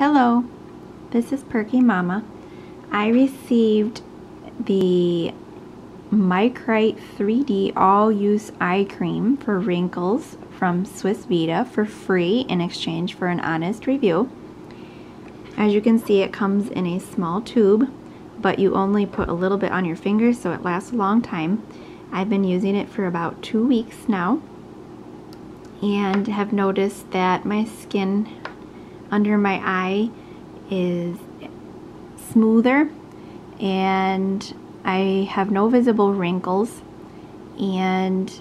Hello, this is Perky Mama. I received the Micrite 3D All-Use Eye Cream for wrinkles from Swiss Vita for free in exchange for an honest review. As you can see, it comes in a small tube, but you only put a little bit on your fingers so it lasts a long time. I've been using it for about two weeks now and have noticed that my skin under my eye is smoother and I have no visible wrinkles and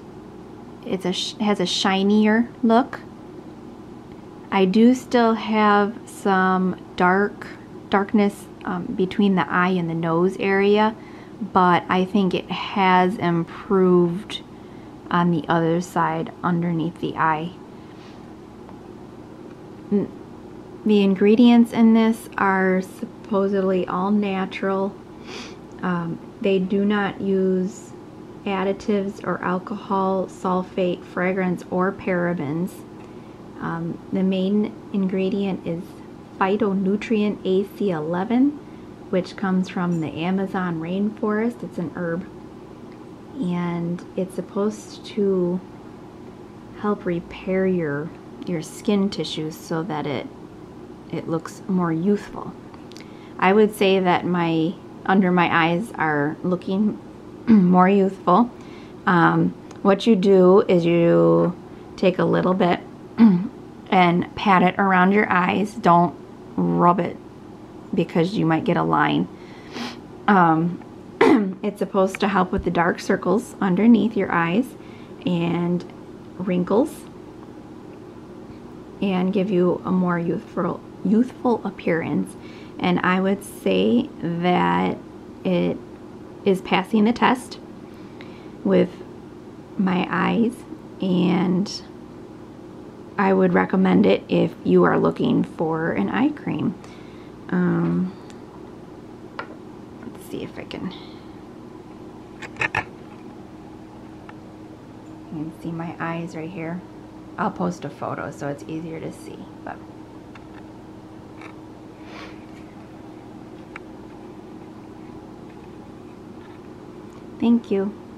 it's a has a shinier look. I do still have some dark darkness um, between the eye and the nose area but I think it has improved on the other side underneath the eye. The ingredients in this are supposedly all natural. Um, they do not use additives or alcohol, sulfate, fragrance, or parabens. Um, the main ingredient is phytonutrient AC11, which comes from the Amazon rainforest. It's an herb. And it's supposed to help repair your, your skin tissues so that it it looks more youthful. I would say that my under my eyes are looking more youthful. Um, what you do is you take a little bit and pat it around your eyes. Don't rub it because you might get a line. Um, it's supposed to help with the dark circles underneath your eyes and wrinkles and give you a more youthful youthful appearance and I would say that it is passing the test with my eyes and I would recommend it if you are looking for an eye cream. Um, let's see if I can you can see my eyes right here. I'll post a photo so it's easier to see. But Thank you.